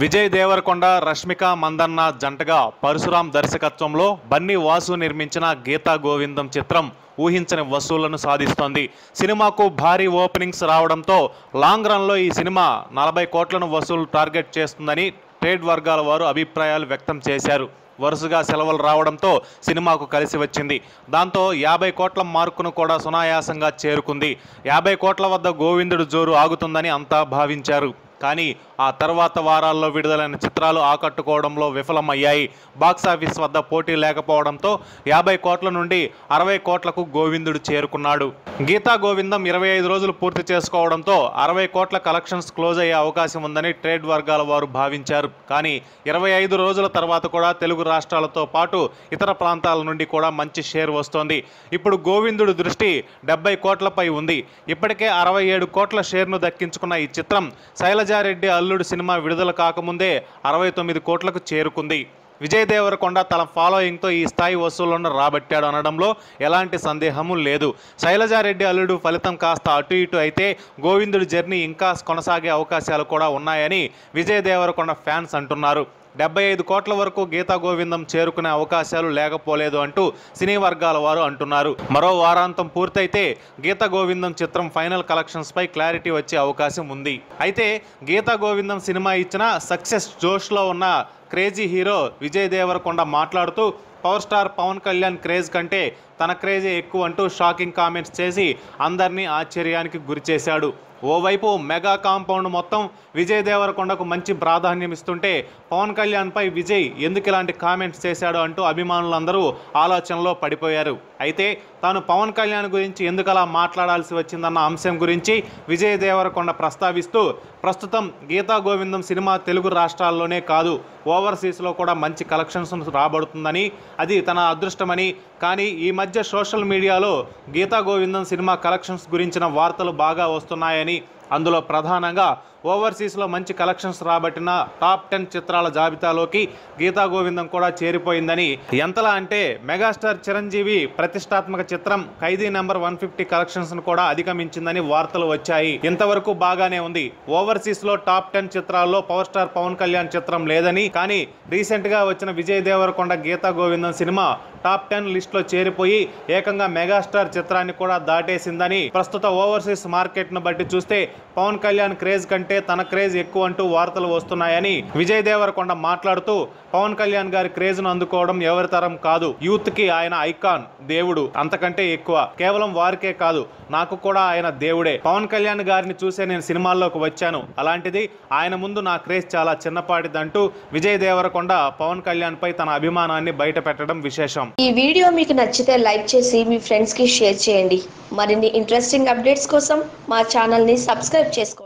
విజయ్ దేవరకొండ రష్మిక మందన్న జంటగా పరశురాం దర్శకత్వంలో బన్నీ వాసు నిర్మించిన గీతా గోవిందం చిత్రం ఊహించని వసూళ్ళను సాధిస్తోంది. సినిమాకు భారీ ఓపెనింగ్స్ రావడంతో లాంగ్ రన్లో ఈ సినిమా నలభై కోట్లను వసూలు టార్గెట్ చేస్తుందని ట్రేడ్ వర్గాల వారు అభిప్రాయాలు వ్యక్తం చేశారు. వరుసగా సెలవులు రావడంతో సినిమాకు కలిసి వచ్చింది. దాంతో యాభై కోట్ల మార్కును కూడా సునాయాసంగా చేరుకుంది. యాభై కోట్ల వద్ద గోవిందుడు జోరు ఆగుతుందని అంతా భావించారు. కానీ ఆ తర్వాత వారాల్లో విడుదలైన చిత్రాలు ఆకట్టుకోవడంలో విఫలమయ్యాయి. బాక్సాఫీస్ వద్ద పోటీ లేకపోవడంతో యాభై కోట్ల నుండి అరవై కోట్లకు గోవిందుడు చేరుకున్నాడు. గీతా గోవిందం ఇరవై ఐదు రోజులు పూర్తి చేసుకోవడంతో అరవై కోట్ల కలెక్షన్స్ క్లోజ్ అయ్యే అవకాశం ఉందని ట్రేడ్ వర్గాల వారు భావించారు. కానీ ఇరవై ఐదు రోజుల తర్వాత కూడా తెలుగు రాష్ట్రాలతో పాటు ఇతర ప్రాంతాల నుండి కూడా మంచి షేర్ వస్తోంది. ఇప్పుడు గోవిందుడు దృష్టి డెబ్బై కోట్లపై ఉంది. ఇప్పటికే అరవై ఏడు కోట్ల షేర్ను దక్కించుకున్న ఈ చిత్రం శైలజారెడ్డి అల్లు అల్లుడు సినిమా విడుదల కాకముందే అరవై తొమ్మిది కోట్లకు చేరుకుంది. విజయ్ దేవరకొండ తన ఫాలోయింగ్తో ఈ స్థాయి వసూళ్ళను రాబట్టాడు అనడంలో ఎలాంటి సందేహము లేదు. శైలజారెడ్డి అల్లుడు ఫలితం కాస్త అటు ఇటు అయితే గోవిందుడి జర్నీ ఇంకా కొనసాగే అవకాశాలు కూడా ఉన్నాయని విజయ్ దేవరకొండ ఫ్యాన్స్ అంటున్నారు. డెబ్బై ఐదు కోట్ల వరకు గీతా గోవిందం చేరుకునే అవకాశాలు లేకపోలేదు అంటూ సినీ వర్గాల వారు అంటున్నారు. మరో వారాంతం పూర్తయితే గీతా గోవిందం చిత్రం ఫైనల్ కలెక్షన్స్ పై క్లారిటీ వచ్చే అవకాశం ఉంది. అయితే గీతా గోవిందం సినిమా ఇచ్చిన సక్సెస్ జోష్లో ఉన్న క్రేజీ హీరో విజయ్ దేవరకొండ మాట్లాడుతూ power star Pawan Kalyan craze కంటే తన క్రేజే ఎక్కువ అంటూ షాకింగ్ కామెంట్స్ చేసి అందరినీ ఆశ్చర్యానికి గురిచేశాడు ఓవైపు మెగా కాంపౌండ్ మొత్తం విజయ్ దేవరకొండకు మంచి ప్రాధాన్యం ఇస్తుంటే పవన్ కళ్యాణ్పై విజయ్ ఎందుకు ఇలాంటి కామెంట్స్ చేశాడు అంటూ అభిమానులందరూ ఆలోచనలో పడిపోయారు. అయితే తాను పవన్ కళ్యాణ్ గురించి ఎందుకు అలా మాట్లాడాల్సి వచ్చిందన్న అంశం గురించి విజయ్ దేవరకొండ ప్రస్తావిస్తూ ప్రస్తుతం గీతా గోవిందం సినిమా తెలుగు రాష్ట్రాల్లోనే కాదు ఓవర్సీస్లో కూడా మంచి కలెక్షన్స్ రాబడుతుందని అది తన అదృష్టమని. కానీ ఈ మధ్య సోషల్ మీడియాలో గీతా గోవిందం సినిమా కలెక్షన్స్ గురించిన వార్తలు బాగా వస్తున్నాయని అందులో ప్రధానంగా ఓవర్సీస్లో మంచి కలెక్షన్స్ రాబట్టిన టాప్ టెన్ చిత్రాల జాబితాలోకి గీతా గోవిందం కూడా చేరిపోయిందని. ఎంతలా అంటే మెగాస్టార్ చిరంజీవి ప్రతిష్టాత్మక చిత్రం ఖైదీ నెంబర్ వన్ ఫిఫ్టీ కలెక్షన్స్ను కూడా అధిగమించిందని వార్తలు వచ్చాయి. ఇంతవరకు బాగానే ఉంది. ఓవర్సీస్లో టాప్ టెన్ చిత్రాల్లో పవర్ స్టార్ పవన్ కళ్యాణ్ చిత్రం లేదని కానీ రీసెంట్గా వచ్చిన Vijay Deverakonda Geetha Govindam cinema top ten లిస్ట్లో చేరిపోయి ఏకంగా మెగాస్టార్ చిత్రాన్ని కూడా దాటేసిందని ప్రస్తుత ఓవర్సీస్ మార్కెట్ను బట్టి చూస్తే పవన్ కళ్యాణ్ క్రేజ్ కంటే తన క్రేజ్ ఎక్కువ అంటూ వార్తలు వస్తున్నాయని విజయ్ దేవరకొండ మాట్లాడుతూ పవన్ కళ్యాణ్ గారి క్రేజ్ను అందుకోవడం ఎవరి తరం కాదు. యూత్కి ఆయన ఐకాన్ దేవుడు. అంతకంటే ఎక్కువ. కేవలం వారికే కాదు. నాకు కూడా ఆయన దేవుడే. పవన్ కళ్యాణ్ గారిని చూసే నేను సినిమాల్లోకి వచ్చాను. అలాంటిది ఆయన ముందు నా క్రేజ్ చాలా చిన్నపాటిదంటూ విజయ్ దేవరకొండ పవన్ కళ్యాణ్ పై తన అభిమానాన్ని బయట పెట్టడం విశేషం. ఈ వీడియో మీకు నచ్చితే లైక్ చేసి మీ ఫ్రెండ్స్కి షేర్ చేయండి. మరిన్ని ఇంట్రెస్టింగ్ అప్డేట్స్ కోసం మా ఛానల్ని సబ్స్క్రైబ్ చేసుకోండి.